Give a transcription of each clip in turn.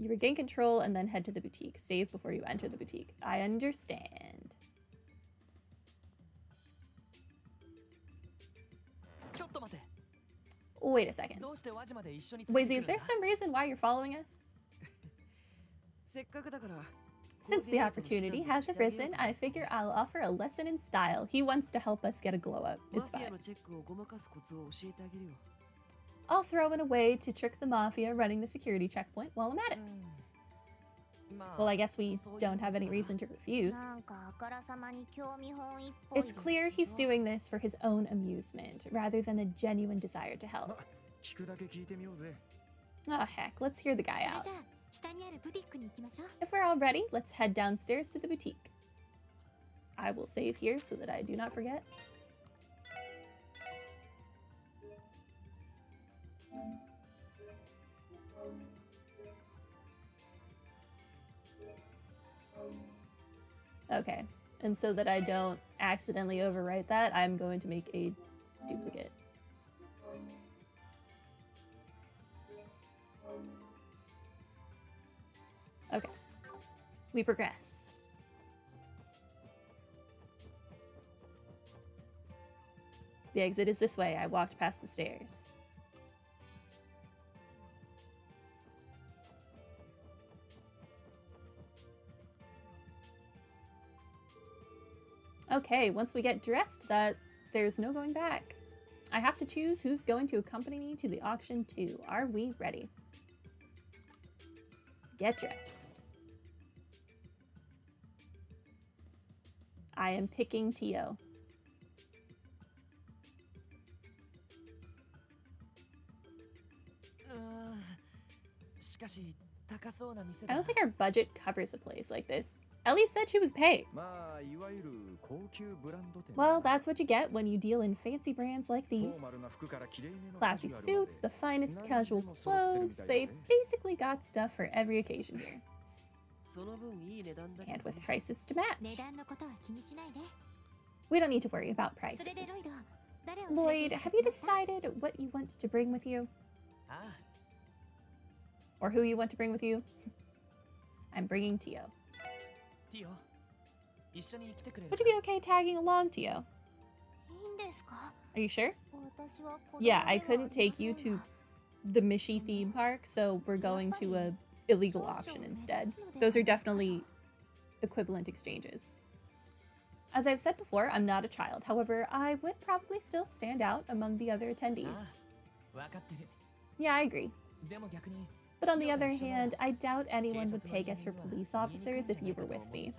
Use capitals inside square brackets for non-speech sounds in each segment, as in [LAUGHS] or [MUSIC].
You regain control and then head to the boutique. Save before you enter the boutique. I understand. Wait a second. Wait, is there some reason why you're following us? [LAUGHS] Since the opportunity has arisen, I figure I'll offer a lesson in style. He wants to help us get a glow up. It's fine. I'll throw in a way to trick the Mafia running the security checkpoint while I'm at it. Well, I guess we don't have any reason to refuse. It's clear he's doing this for his own amusement, rather than a genuine desire to help. Oh heck, let's hear the guy out. If we're all ready, let's head downstairs to the boutique. I will save here so that I do not forget. Okay, and so that I don't accidentally overwrite that, I'm going to make a duplicate. Okay. We progress. The exit is this way. I walked past the stairs. Okay, once we get dressed, that there's no going back. I have to choose who's going to accompany me to the auction too. Are we ready? Get dressed. I am picking Tio. I don't think our budget covers a place like this. Elie said she was paid. Well, that's what you get when you deal in fancy brands like these. Classy suits, the finest casual clothes, they basically got stuff for every occasion here. [LAUGHS] And with prices to match. We don't need to worry about prices. Lloyd, have you decided what you want to bring with you? Or who you want to bring with you? [LAUGHS] I'm bringing Tio. Would you be okay tagging along, Tio? Are you sure? Yeah, I couldn't take you to the Mishy theme park, so we're going to a illegal auction instead. Those are definitely equivalent exchanges. As I've said before, I'm not a child. However, I would probably still stand out among the other attendees. Ah, yeah, I agree. But on the other hand, I doubt anyone would peg us for police officers if you were with me.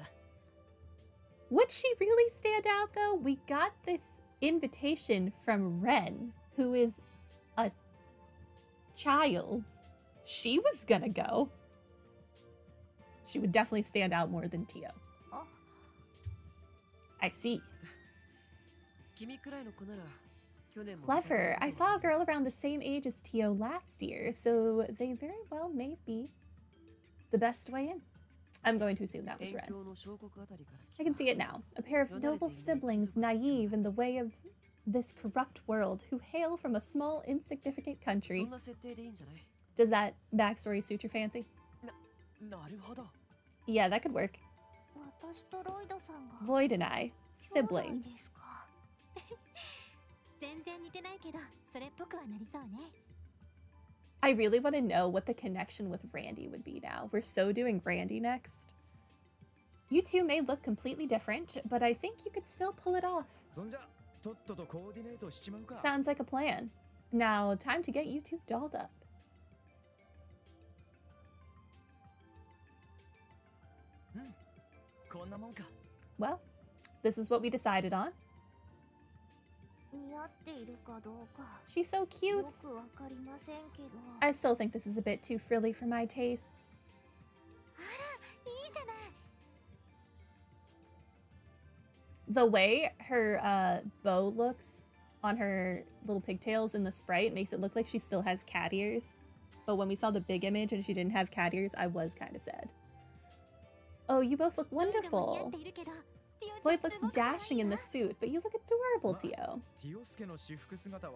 Would she really stand out though? We got this invitation from Ren, who is a child. She was gonna go. She would definitely stand out more than Tio. I see. Clever. I saw a girl around the same age as Tio last year, so they very well may be the best way in. I'm going to assume that was Ren. I can see it now. A pair of noble siblings, naive in the way of this corrupt world, who hail from a small, insignificant country. Does that backstory suit your fancy? Yeah, that could work. Lloyd and I, siblings. I really want to know what the connection with Randy would be now. We're so doing Randy next. You two may look completely different, but I think you could still pull it off. Sounds like a plan. Now, time to get you two dolled up. Hmm, well, this is what we decided on. She's so cute. I still think this is a bit too frilly for my taste. The way her uh, bow looks on her little pigtails in the sprite makes it look like she still has cat ears. But when we saw the big image and she didn't have cat ears, I was kind of sad. Oh, you both look wonderful. Lloyd looks dashing in the suit, but you look adorable, Tio.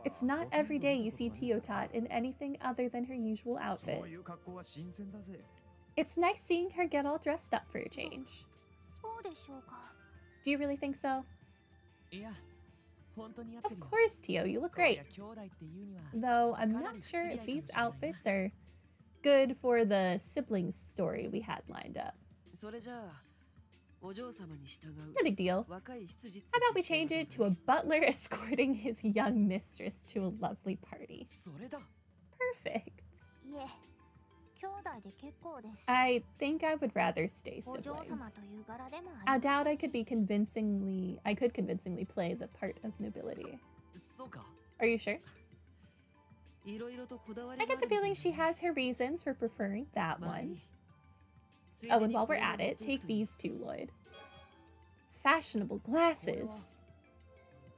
It's not every day you see Tio Tot in anything other than her usual outfit. It's nice seeing her get all dressed up for a change. Do you really think so? Of course, Tio, you look great. Though I'm not sure if these outfits are good for the siblings story we had lined up. No big deal. How about we change it to a butler [LAUGHS] escorting his young mistress to a lovely party? Perfect. I think I would rather stay siblings. I doubt I could be convincingly I could convincingly play the part of nobility. Are you sure? I get the feeling she has her reasons for preferring that one. Oh, and while we're at it, take these two, Lloyd. Fashionable glasses.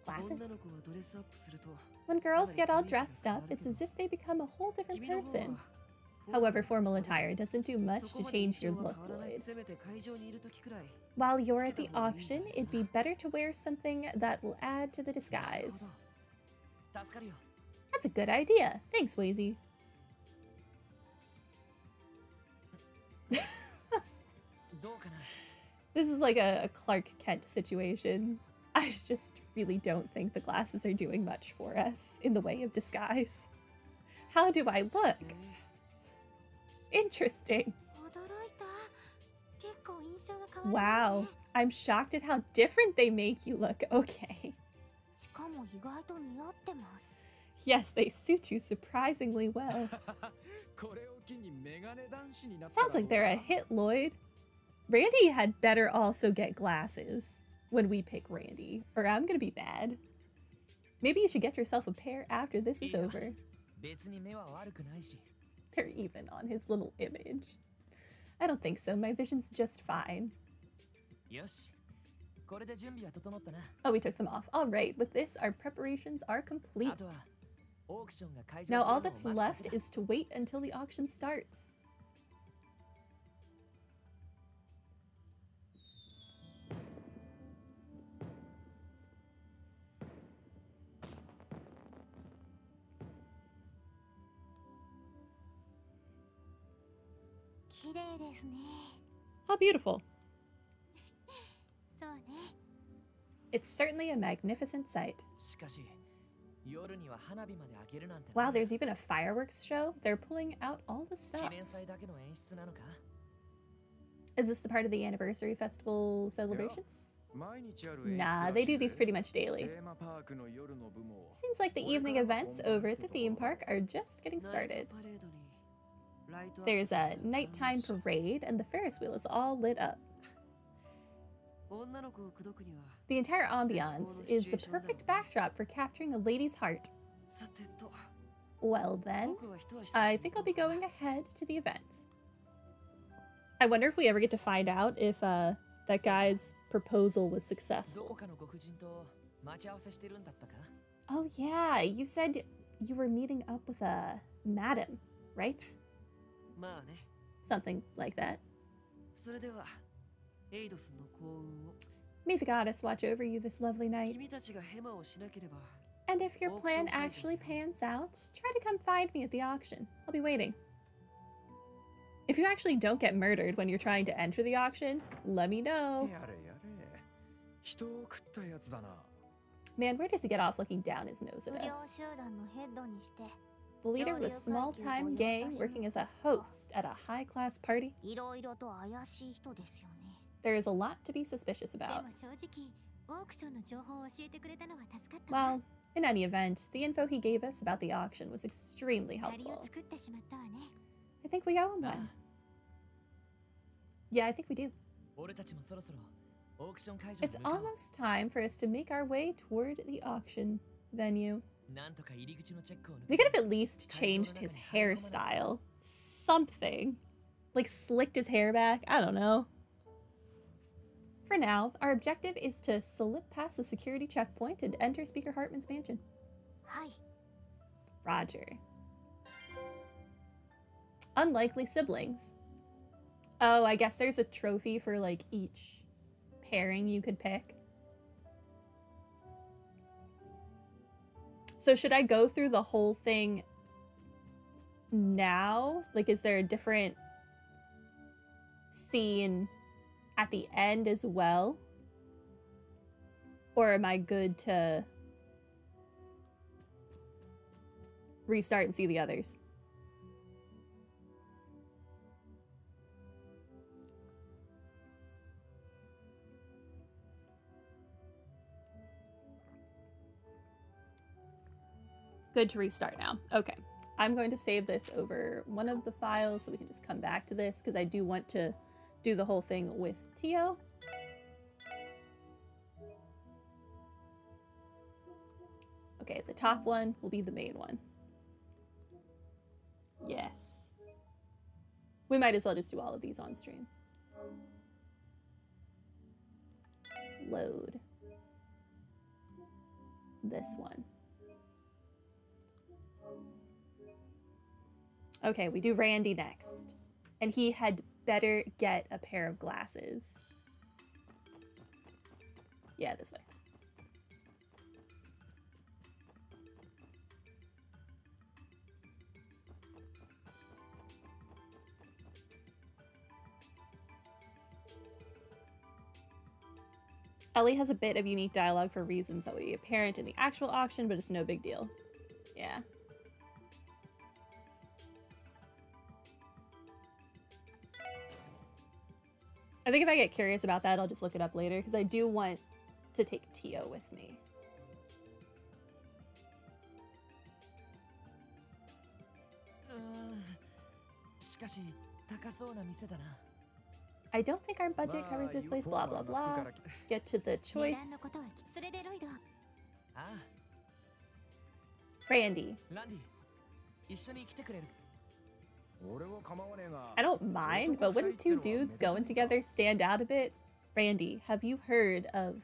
Glasses? When girls get all dressed up, it's as if they become a whole different person. However, formal attire doesn't do much to change your look, Lloyd. While you're at the auction, it'd be better to wear something that will add to the disguise. That's a good idea. Thanks, Wazy. This is like a, a Clark Kent situation. I just really don't think the glasses are doing much for us in the way of disguise. How do I look? Interesting. Wow, I'm shocked at how different they make you look. Okay. Yes, they suit you surprisingly well. [LAUGHS] Sounds like they're a hit, Lloyd. Randy had better also get glasses when we pick Randy, or I'm gonna be bad. Maybe you should get yourself a pair after this is over. They're even on his little image. I don't think so. My vision's just fine. Oh, we took them off. All right, with this, our preparations are complete. Now all that's left is to wait until the auction starts. How beautiful. [LAUGHS] It's certainly a magnificent sight. Wow, there's even a fireworks show? They're pulling out all the stops. Is this the part of the anniversary festival celebrations? Nah, they do these pretty much daily. Seems like the evening events over at the theme park are just getting started. There's a nighttime parade, and the Ferris wheel is all lit up. The entire ambiance is the perfect backdrop for capturing a lady's heart. Well then, I think I'll be going ahead to the events. I wonder if we ever get to find out if uh, that guy's proposal was successful. Oh yeah, you said you were meeting up with a madam, right? Something like that. May the goddess watch over you this lovely night. And if your plan actually pans out, try to come find me at the auction. I'll be waiting. If you actually don't get murdered when you're trying to enter the auction, let me know. Man, where does he get off looking down his nose at us? The leader was a small time gang working as a host at a high class party. There is a lot to be suspicious about. Well, in any event, the info he gave us about the auction was extremely helpful. I think we owe him one. Yeah, I think we do. It's almost time for us to make our way toward the auction venue. They could have at least changed his hairstyle. Something. Like slicked his hair back. I don't know. For now, our objective is to slip past the security checkpoint and enter Speaker Hartman's mansion. Hi. Roger. Unlikely siblings. Oh, I guess there's a trophy for like each pairing you could pick. So should I go through the whole thing now? Like, is there a different scene at the end as well? Or am I good to restart and see the others? Good to restart now. Okay. I'm going to save this over one of the files so we can just come back to this because I do want to do the whole thing with Tio. Okay, the top one will be the main one. Yes. We might as well just do all of these on stream. Load. This one. Okay, we do Randy next. And he had better get a pair of glasses. Yeah, this way. Elie has a bit of unique dialogue for reasons that would be apparent in the actual auction, but it's no big deal. Yeah. I think if I get curious about that, I'll just look it up later because I do want to take Tio with me. I don't think our budget covers this place, blah blah blah. Get to the choice. Randy. I don't mind, but wouldn't two dudes going together stand out a bit? Randy, have you heard of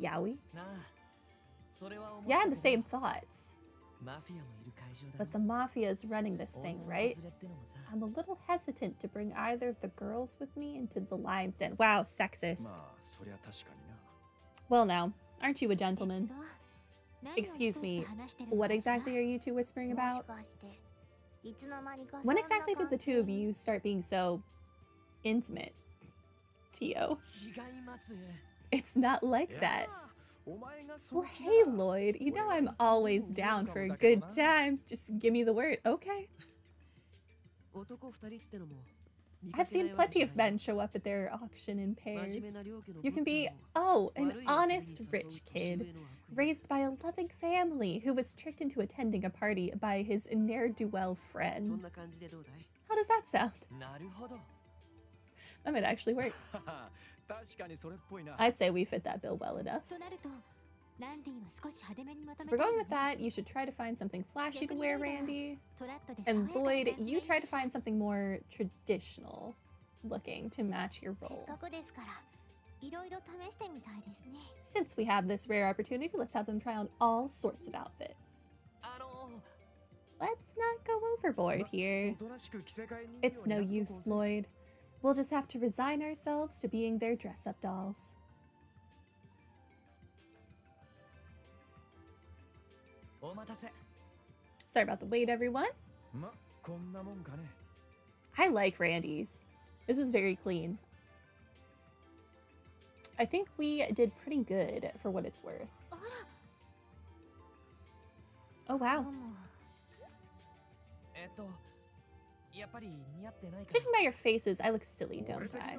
Yaoi? Yeah, the same thoughts. But the mafia is running this thing, right? I'm a little hesitant to bring either of the girls with me into the lion's den. Wow, sexist. Well now, aren't you a gentleman? Excuse me, what exactly are you two whispering about? When exactly did the two of you start being so intimate, Tio? It's not like that. Well, hey, Lloyd, you know I'm always down for a good time. Just give me the word, okay? I've seen plenty of men show up at their auction in pairs. You can be, oh, an honest rich kid, raised by a loving family who was tricked into attending a party by his ne'er-do-well friend. How does that sound? That might actually work. [LAUGHS] I'd say we fit that bill well enough. If we're going with that, you should try to find something flashy to wear, Randy. And Lloyd, you try to find something more traditional looking to match your role. Since we have this rare opportunity, let's have them try on all sorts of outfits. Let's not go overboard here. It's no use, Lloyd. We'll just have to resign ourselves to being their dress-up dolls. Sorry about the wait, everyone. I like Randy's. This is very clean. I think we did pretty good for what it's worth. Oh, wow. Judging by your faces, I look silly, don't I?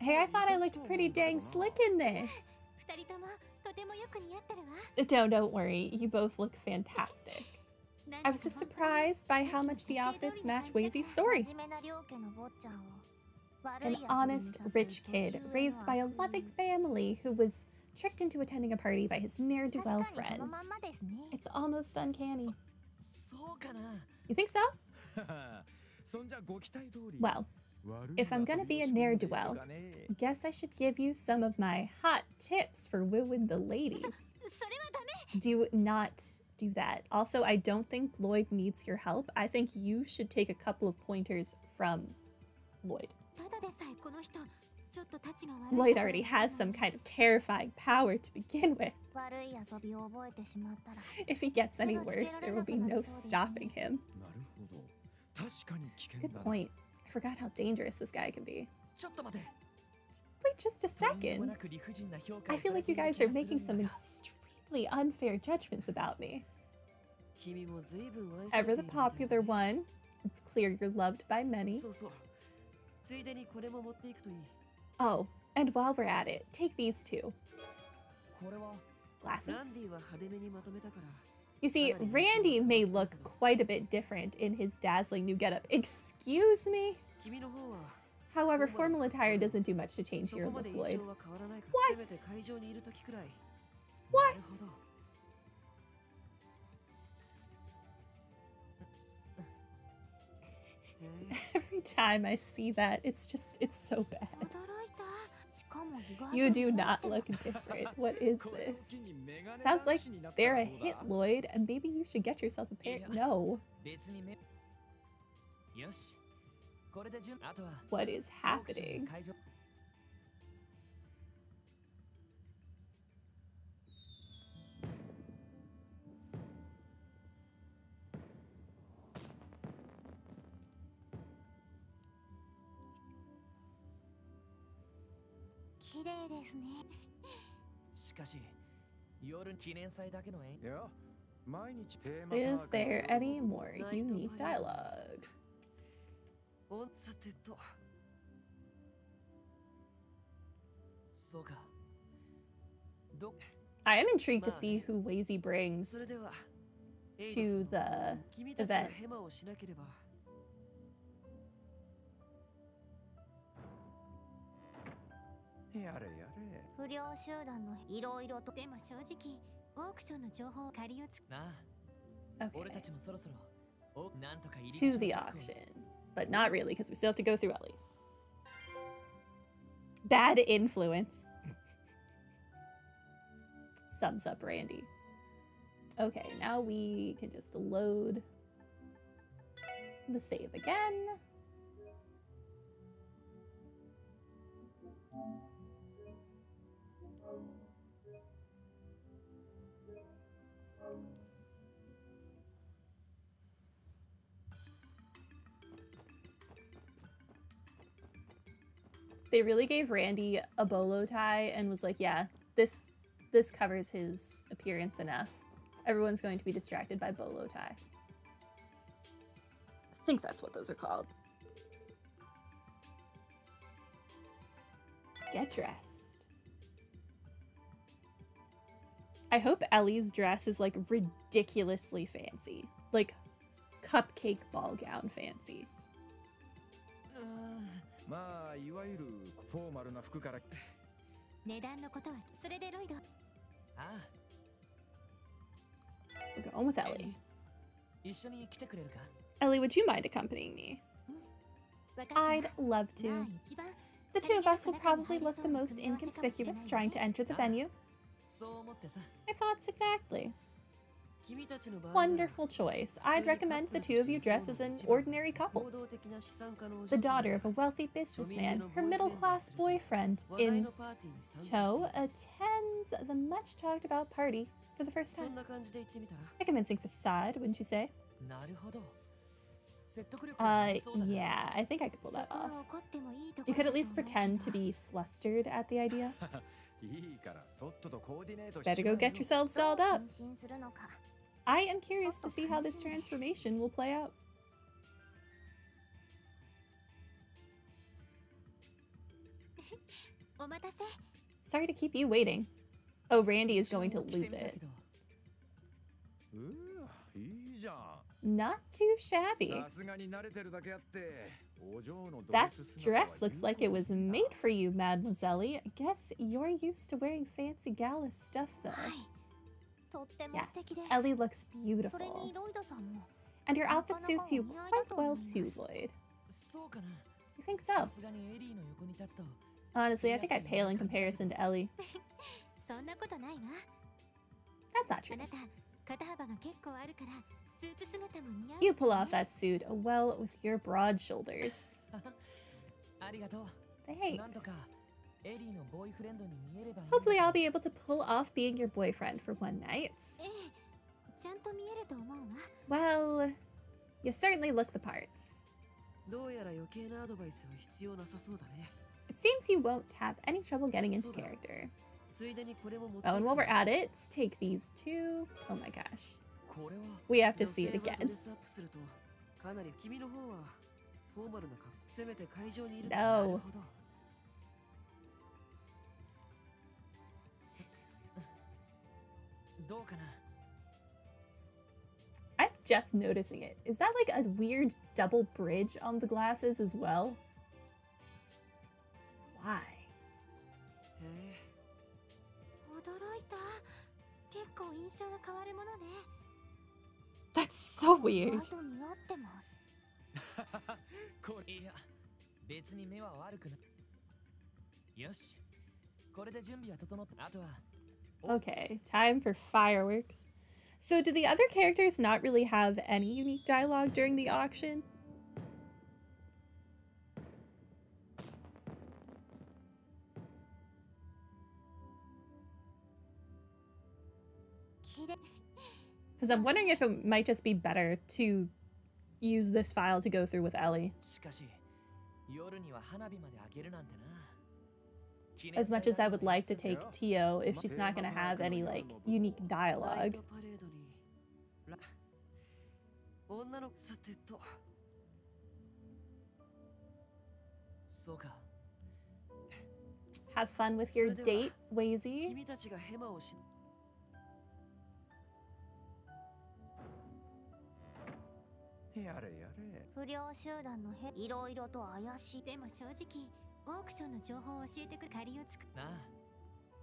Hey, I thought I looked pretty dang slick in this. Don't, don't worry. You both look fantastic. I was just surprised by how much the outfits match Wazy's story. An honest, rich kid raised by a loving family who was tricked into attending a party by his ne'er-do-well friend. It's almost uncanny. You think so? Well, if I'm gonna be a ne'er-do-well, guess I should give you some of my hot tips for wooing the ladies. Do not do that. Also, I don't think Lloyd needs your help. I think you should take a couple of pointers from Lloyd. Lloyd already has some kind of terrifying power to begin with. If he gets any worse, there will be no stopping him. Good point. I forgot how dangerous this guy can be. Wait just a second. I feel like you guys are making some extremely unfair judgments about me. Ever the popular one, it's clear you're loved by many. Oh, and while we're at it, take these two. Glasses? You see, Randy may look quite a bit different in his dazzling new getup. Excuse me? However, formal attire doesn't do much to change your look, Lloyd. What? What? [LAUGHS] Every time I see that, it's just, it's so bad. [LAUGHS] You do not look different. What is this? Sounds like they're a hit, Lloyd, and maybe you should get yourself a pair. No. What is happening? Is there any more unique dialogue? I am intrigued to see who Wazy brings to the event. やれやれ。不良集団のいろいろとでも正直オークションの情報を借りをつなあ、okay. to the auction. But not really because we still have to go through Elie's bad influence. [LAUGHS] Sums up Randy. Okay now we can just load the save again. They really gave Randy a bolo tie and was like, yeah, this this covers his appearance enough. Everyone's going to be distracted by bolo tie. I think that's what those are called. Get dressed. I hope Elie's dress is like ridiculously fancy. Like cupcake ball gown fancy. Uh, まあいわゆるフォーマルな服から値段のことはそれでロイドああ We're with Elie. Elie, would you mind accompanying me? Hmm? I'd love to. Hmm. The two of us will probably look the most inconspicuous trying to enter the ah. venue. My thoughts exactly. Wonderful choice. I'd recommend the two of you dress as an ordinary couple. The daughter of a wealthy businessman, her middle class boyfriend, in tow, attends the much talked about party for the first time. A convincing facade, wouldn't you say? Uh, yeah, I think I could pull that off. You could at least pretend to be flustered at the idea. [LAUGHS] Better go get yourselves dolled up. I am curious to see how this transformation will play out. [LAUGHS] Sorry to keep you waiting. Oh, Randy is going to lose it. Not too shabby. That dress looks like it was made for you, Mademoiselle. I guess you're used to wearing fancy gala stuff, though. Yes, Elie looks beautiful. And your outfit suits you quite well too, Lloyd. You think so? Honestly, I think I pale in comparison to Elie. [LAUGHS] That's not true. You pull off that suit well with your broad shoulders. [LAUGHS] Thanks. Hopefully I'll be able to pull off being your boyfriend for one night. Eh, well, you certainly look the part. It seems you won't have any trouble getting into character. Oh, and while we're at it, take these two. Oh my gosh. We have to see it again. No. I'm just noticing it. Is that like a weird double bridge on the glasses as well? Why? That's so weird. [LAUGHS] これいや別に目は悪くないよしこれで準備は整ったあとは Okay, time for fireworks. So, do the other characters not really have any unique dialogue during the auction? Because I'm wondering if it might just be better to use this file to go through with Elie. As much as I would like to take Tio if she's not going to have any, like, unique dialogue. Have fun with your date, Wazy. やれやれ不良集団のへいろいろと怪しいでも正直オークションの情報を教えてくる借りをつくなあ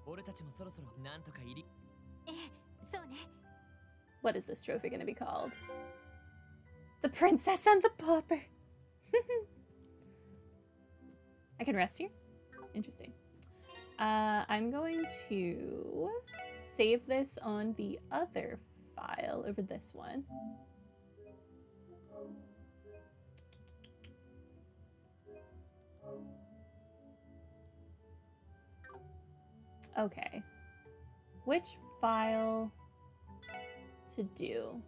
俺たちもそろそろなんとか入りえそうね What is this trophy gonna be called? The Princess and the Pauper! [LAUGHS] I can rest here? Interesting. Uh, I'm going to save this on the other file over this one. Okay. Which file to do?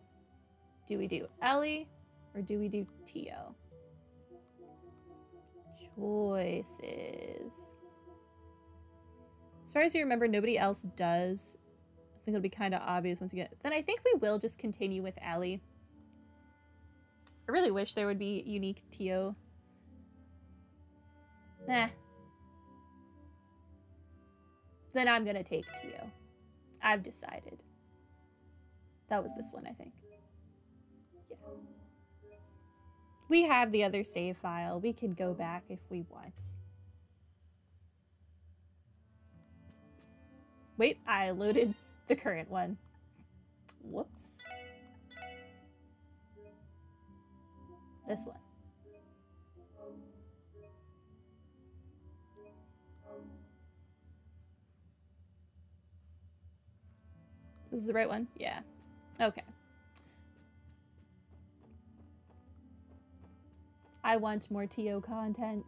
Do we do Elie or do we do Tio? Choices. As far as you remember, nobody else does. I think it'll be kind of obvious once you get... Then I think we will just continue with Elie. I really wish there would be unique Tio. Nah, eh. Then I'm gonna take Tio. I've decided. That was this one, I think. Yeah. We have the other save file. We can go back if we want. Wait, I loaded the current one. Whoops. This one. This is the right one? Yeah. Okay. I want more Tio content.